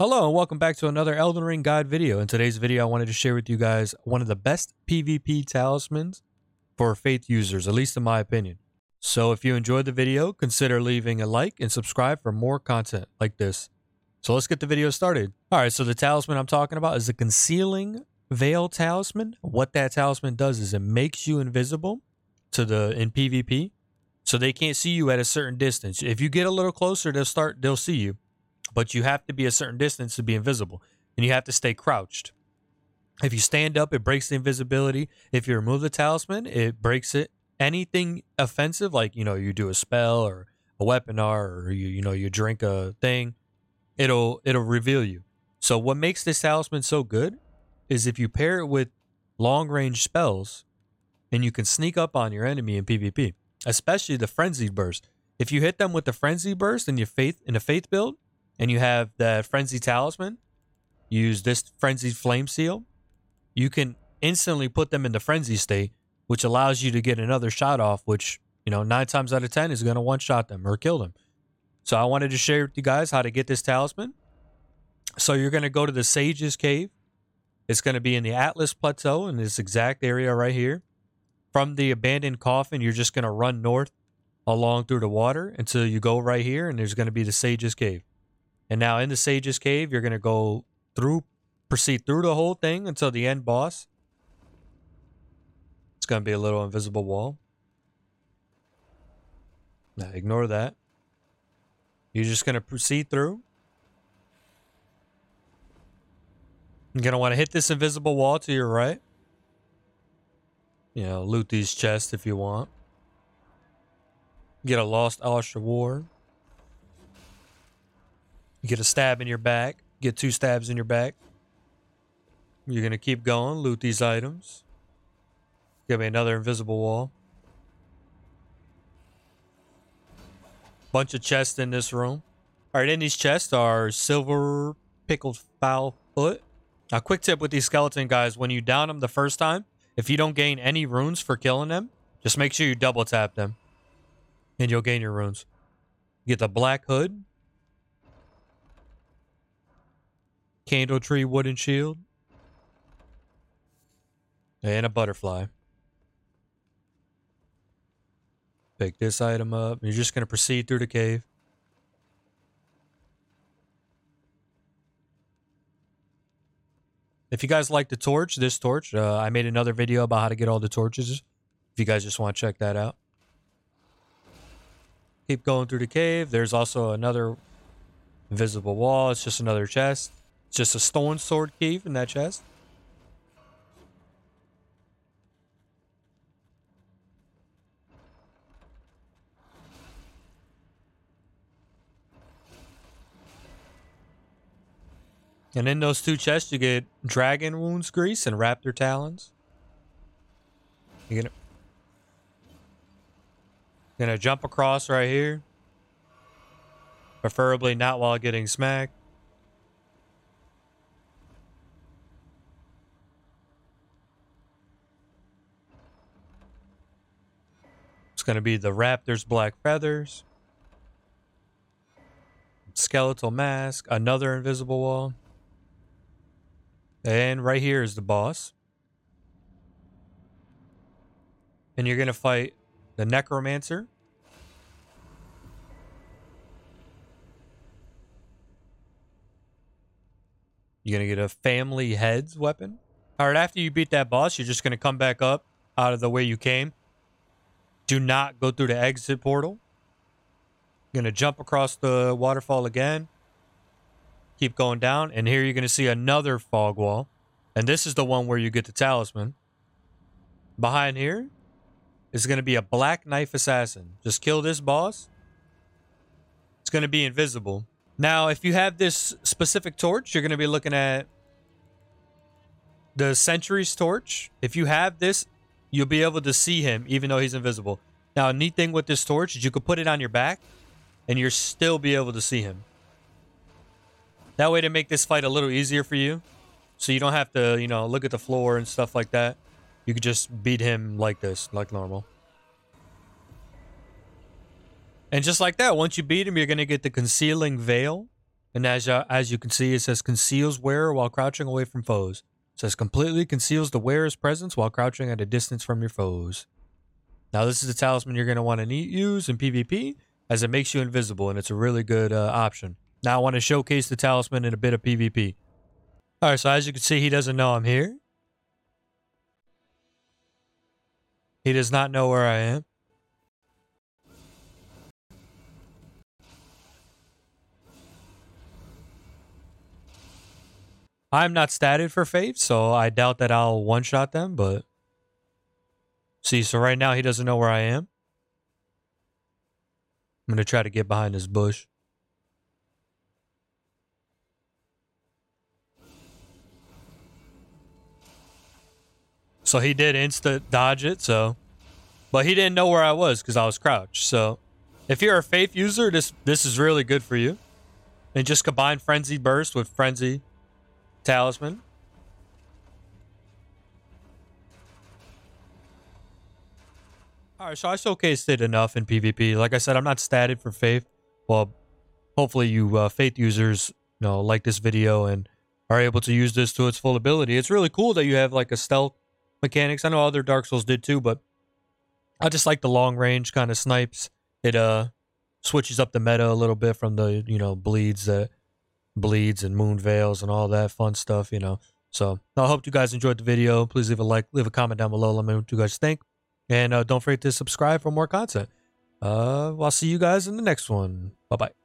Hello and welcome back to another Elden Ring guide video. In today's video, I wanted to share with you guys one of the best PvP talismans for Faith users, at least in my opinion. So if you enjoyed the video, consider leaving a like and subscribe for more content like this. So let's get the video started. All right, so the talisman I'm talking about is the Concealing Veil Talisman. What that talisman does is it makes you invisible to the in PvP, so they can't see you at a certain distance. If you get a little closer, they'll start they'll see you but you have to be a certain distance to be invisible and you have to stay crouched. If you stand up, it breaks the invisibility. If you remove the talisman, it breaks it. Anything offensive, like you know, you do a spell or a weapon art, or you you know you drink a thing, it'll it'll reveal you. So what makes this talisman so good is if you pair it with long range spells, and you can sneak up on your enemy in PvP, especially the frenzied burst. If you hit them with the frenzy burst and your faith in a faith build, and you have the frenzy talisman, use this frenzy flame seal, you can instantly put them in the frenzy state, which allows you to get another shot off, which, you know, nine times out of 10 is going to one shot them or kill them. So I wanted to share with you guys how to get this talisman. So you're going to go to the Sage's Cave. It's going to be in the Altus Plateau in this exact area right here. From the abandoned coffin, you're just going to run north along through the water until you go right here, and there's going to be the Sage's Cave. And now in the Sage's Cave, you're going to go through, proceed through the whole thing until the end boss. It's going to be a little invisible wall. Now, ignore that. You're just going to proceed through. You're going to want to hit this invisible wall to your right. You know, loot these chests if you want. Get a lost Ash of War. You get a stab in your back, get two stabs in your back. You're going to keep going, loot these items. Give me another invisible wall. Bunch of chests in this room. All right, in these chests are silver pickled fowl foot. Now, quick tip with these skeleton guys when you down them the first time, if you don't gain any runes for killing them, just make sure you double tap them and you'll gain your runes. You get the black hood, Candle tree wooden shield. And a butterfly. Pick this item up. You're just going to proceed through the cave. If you guys like the torch, this torch, uh, I made another video about how to get all the torches. If you guys just want to check that out. Keep going through the cave. There's also another invisible wall. It's just another chest. Just a stone sword cave in that chest. And in those two chests, you get dragon wounds grease and raptor talons. You're gonna, gonna jump across right here. Preferably not while getting smacked. It's going to be the Raptor's Black Feathers. Skeletal Mask. Another invisible wall. And right here is the boss. And you're going to fight the Necromancer. You're going to get a family heads weapon. All right, after you beat that boss, you're just going to come back up out of the way you came do not go through the exit portal. Going to jump across the waterfall again. Keep going down. And here you're going to see another fog wall. And this is the one where you get the talisman. Behind here is going to be a black knife assassin. Just kill this boss. It's going to be invisible. Now, if you have this specific torch, you're going to be looking at the Sentry's torch. If you have this you'll be able to see him even though he's invisible. Now, a neat thing with this torch is you could put it on your back and you'll still be able to see him. That way to make this fight a little easier for you. So you don't have to, you know, look at the floor and stuff like that. You could just beat him like this, like normal. And just like that, once you beat him, you're going to get the Concealing Veil And as uh, as you can see, it says conceals wearer while crouching away from foes. It says completely conceals the wearer's presence while crouching at a distance from your foes. Now this is the talisman you're going to want to use in PvP as it makes you invisible and it's a really good uh, option. Now I want to showcase the talisman in a bit of PvP. All right, so as you can see, he doesn't know I'm here. He does not know where I am. I'm not statted for Faith, so I doubt that I'll one-shot them, but... See, so right now he doesn't know where I am. I'm going to try to get behind this bush. So he did insta dodge it, so... But he didn't know where I was because I was crouched, so... If you're a Faith user, this this is really good for you. And just combine Frenzy Burst with Frenzy Talisman. Alright, so I showcased it enough in PvP. Like I said, I'm not statted for Faith. Well, hopefully you uh, Faith users you know, like this video and are able to use this to its full ability. It's really cool that you have like a stealth mechanics. I know other Dark Souls did too, but I just like the long range kind of snipes. It uh switches up the meta a little bit from the, you know, bleeds that bleeds and moon veils and all that fun stuff, you know. So I hope you guys enjoyed the video. Please leave a like, leave a comment down below. Let me know what you guys think. And uh, don't forget to subscribe for more content. Uh, I'll see you guys in the next one. Bye bye.